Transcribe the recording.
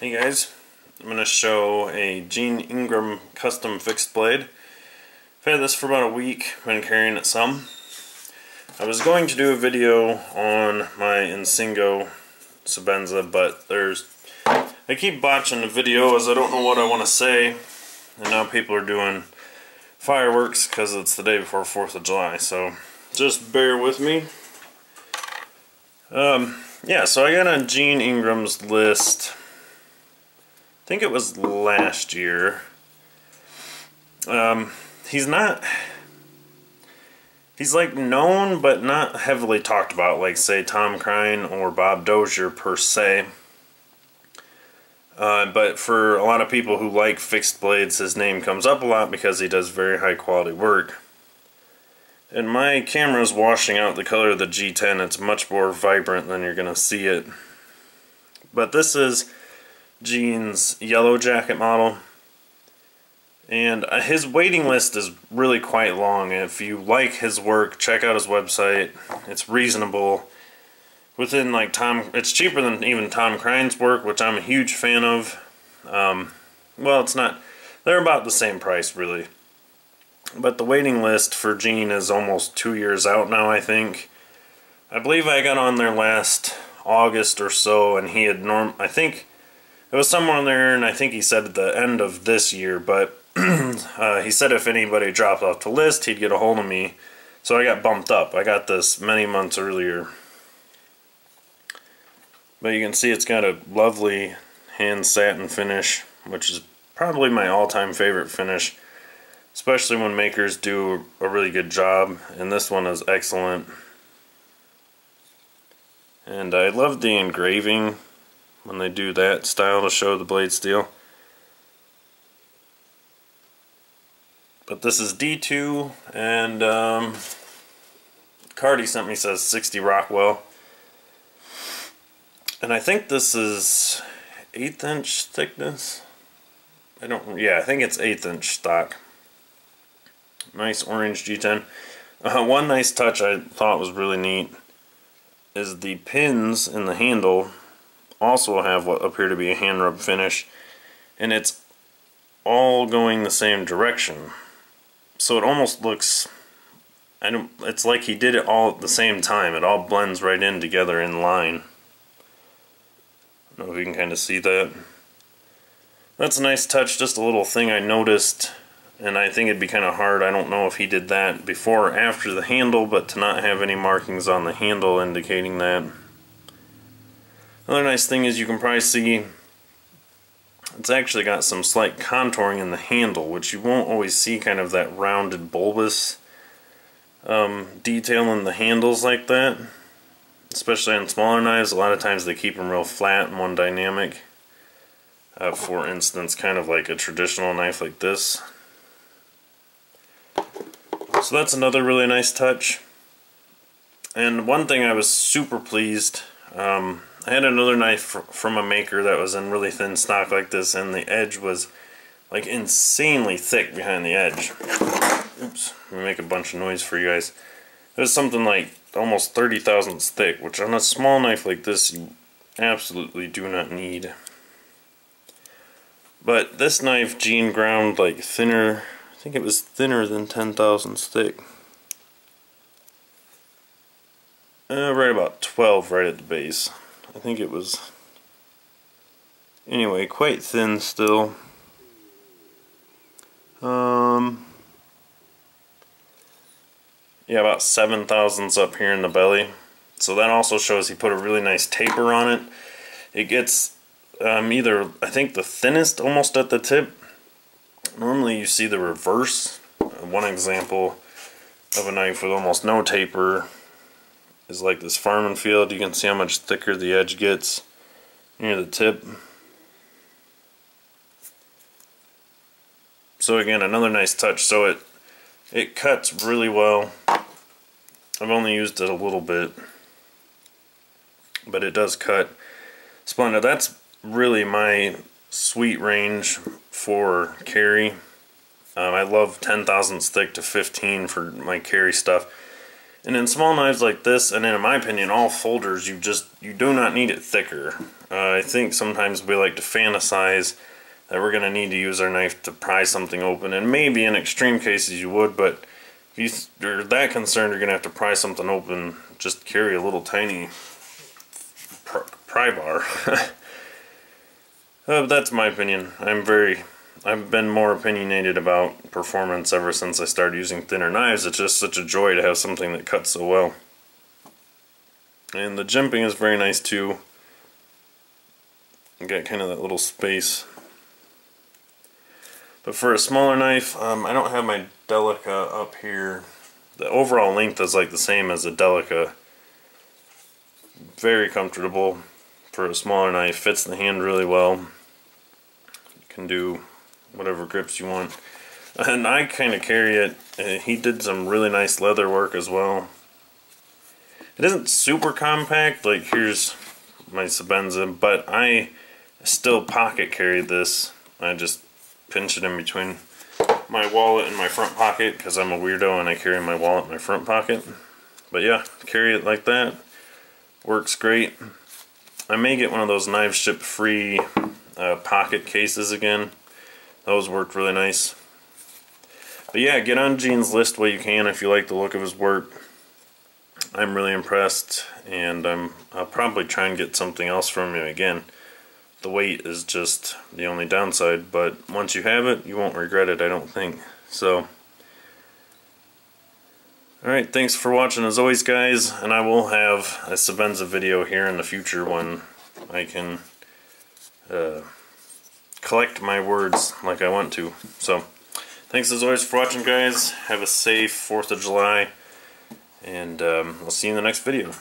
Hey guys, I'm going to show a Gene Ingram custom fixed blade. I've had this for about a week, been carrying it some. I was going to do a video on my Inkosi Sebenza, but there's I keep botching the video as I don't know what I want to say, and now people are doing fireworks because it's the day before 4th of July, so just bear with me. Um, yeah, so I got on Gene Ingram's list think it was last year. Um, he's not. He's like known, but not heavily talked about, like say Tom Krein or Bob Dozier per se. Uh, but for a lot of people who like fixed blades, his name comes up a lot because he does very high quality work. And my camera's washing out the color of the G10. It's much more vibrant than you're going to see it. But this is Gene's Yellow Jacket model. And uh, his waiting list is really quite long. If you like his work, check out his website. It's reasonable. Within like Tom, it's cheaper than even Tom Krein's work, which I'm a huge fan of. Um, well, it's not, they're about the same price really. But the waiting list for Gene is almost two years out now, I think. I believe I got on there last August or so, and he had norm. I think it was somewhere in there, and I think he said at the end of this year, but uh, he said if anybody dropped off the list, he'd get a hold of me. So I got bumped up. I got this many months earlier. But you can see it's got a lovely hand satin finish, which is probably my all-time favorite finish. Especially when makers do a really good job, and this one is excellent. And I love the engraving when they do that style to show the blade steel. But this is D2 and um, Cardi sent me says 60 Rockwell. And I think this is eighth inch thickness. I don't, yeah, I think it's eighth inch stock. Nice orange G10. Uh, one nice touch I thought was really neat is the pins in the handle also have what appear to be a hand rub finish and it's all going the same direction. So it almost looks I don't it's like he did it all at the same time. It all blends right in together in line. I don't know if you can kind of see that. That's a nice touch just a little thing I noticed and I think it'd be kind of hard. I don't know if he did that before or after the handle but to not have any markings on the handle indicating that Another nice thing is you can probably see it's actually got some slight contouring in the handle, which you won't always see kind of that rounded bulbous um, detail in the handles like that. Especially on smaller knives, a lot of times they keep them real flat and one dynamic. Uh, for instance, kind of like a traditional knife like this. So that's another really nice touch. And one thing I was super pleased, um, I had another knife from a maker that was in really thin stock like this and the edge was like insanely thick behind the edge. Oops, let me make a bunch of noise for you guys. It was something like almost 30 thousandths thick, which on a small knife like this you absolutely do not need. But this knife Gene ground like thinner, I think it was thinner than 10 thousandths thick. Uh, right about 12 right at the base. I think it was anyway quite thin still. Um yeah about seven thousandths up here in the belly. So that also shows he put a really nice taper on it. It gets um, either I think the thinnest almost at the tip. Normally you see the reverse. One example of a knife with almost no taper is like this farming field. You can see how much thicker the edge gets near the tip. So again, another nice touch. So it it cuts really well. I've only used it a little bit, but it does cut splendid. That's really my sweet range for carry. Um, I love 10 thousandths thick to 15 for my carry stuff. And in small knives like this, and in my opinion, all folders, you just, you do not need it thicker. Uh, I think sometimes we like to fantasize that we're going to need to use our knife to pry something open, and maybe in extreme cases you would, but if you're that concerned you're going to have to pry something open, just carry a little tiny pry bar. uh, that's my opinion. I'm very, I've been more opinionated about performance ever since I started using thinner knives. It's just such a joy to have something that cuts so well. And the jimping is very nice too. You got kind of that little space. But for a smaller knife, um, I don't have my Delica up here. The overall length is like the same as a Delica. Very comfortable for a smaller knife. Fits the hand really well. You can do whatever grips you want. And I kind of carry it. Uh, he did some really nice leather work as well. It isn't super compact, like here's my Sebenza, but I still pocket carry this. I just pinch it in between my wallet and my front pocket because I'm a weirdo and I carry my wallet in my front pocket. But yeah, carry it like that. Works great. I may get one of those knife ship free uh, pocket cases again. Those worked really nice. But yeah, get on Gene's list while you can if you like the look of his work. I'm really impressed and I'm, I'll probably try and get something else from him again. The wait is just the only downside, but once you have it, you won't regret it, I don't think. So, alright, thanks for watching as always, guys, and I will have a Sebenza video here in the future when I can uh, collect my words like I want to. So, thanks as always for watching, guys. Have a safe 4th of July, and um, I'll see you in the next video.